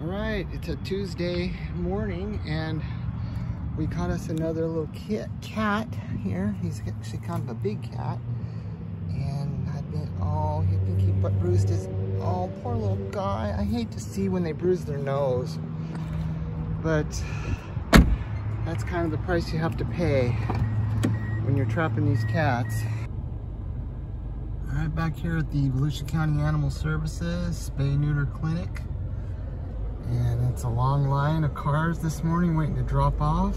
All right, it's a Tuesday morning and we caught us another little kit, cat here. He's actually kind of a big cat. And I think, oh, you think he bruised his, oh, poor little guy. I hate to see when they bruise their nose. But that's kind of the price you have to pay when you're trapping these cats. All right, back here at the Volusia County Animal Services Spay Neuter Clinic. And it's a long line of cars this morning waiting to drop off.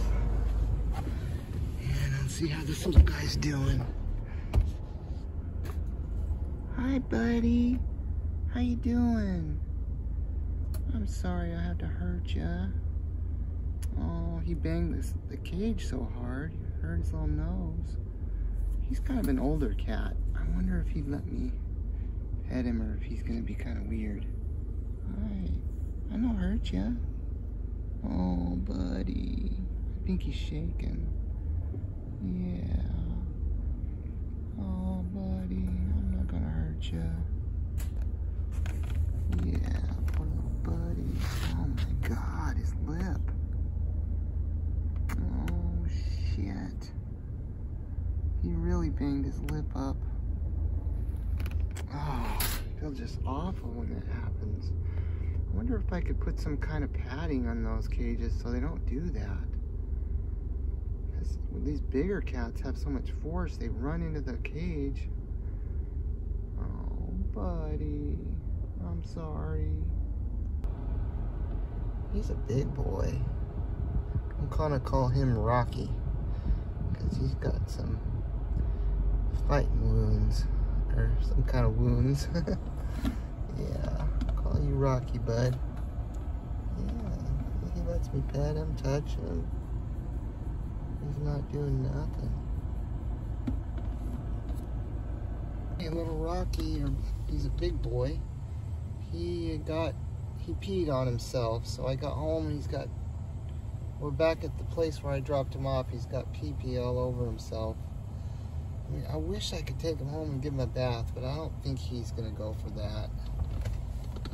And let's see how this little guy's doing. Hi, buddy. How you doing? I'm sorry I had to hurt you. Oh, he banged this, the cage so hard. He hurt his little nose. He's kind of an older cat. I wonder if he'd let me pet him or if he's going to be kind of weird. Hi. I don't hurt you. Oh, buddy. I think he's shaking. Yeah. Oh, buddy. I'm not gonna hurt you. Yeah, little buddy. Oh my god, his lip. Oh, shit. He really banged his lip up. Oh, I feel just awful when that happens. I wonder if I could put some kind of padding on those cages so they don't do that. Because these bigger cats have so much force, they run into the cage. Oh, buddy. I'm sorry. He's a big boy. I'm gonna call him Rocky. Because he's got some fighting wounds. Or some kind of wounds. yeah you Rocky, bud. Yeah, he lets me pet him, touch him. He's not doing nothing. Hey, little Rocky, he's a big boy. He got, he peed on himself, so I got home and he's got, we're back at the place where I dropped him off. He's got pee-pee all over himself. I, mean, I wish I could take him home and give him a bath, but I don't think he's gonna go for that.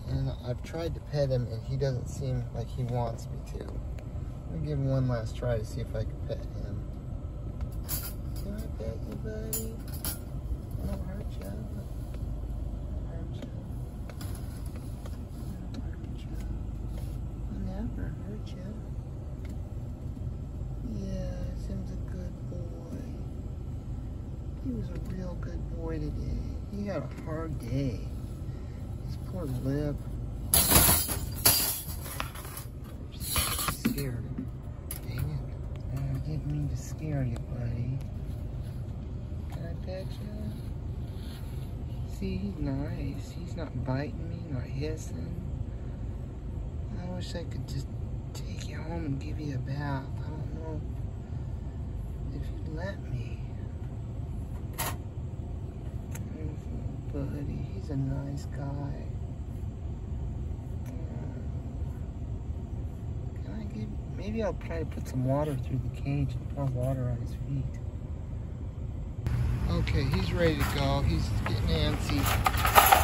And I've tried to pet him and he doesn't seem like he wants me to. I'm give him one last try to see if I can pet him. Can I pet you, buddy? I don't hurt you. I hurt you. I never hurt you. Yeah, a good boy. He was a real good boy today. He had a hard day. Poor lip. Scared. Dang it. I didn't mean to scare you, buddy. Can I pet you? See, he's nice. He's not biting me, not hissing. I wish I could just take you home and give you a bath. I don't know if you'd let me. Buddy, he's a nice guy. Maybe I'll try to put some water through the cage and pour water on his feet. Okay, he's ready to go. He's getting antsy.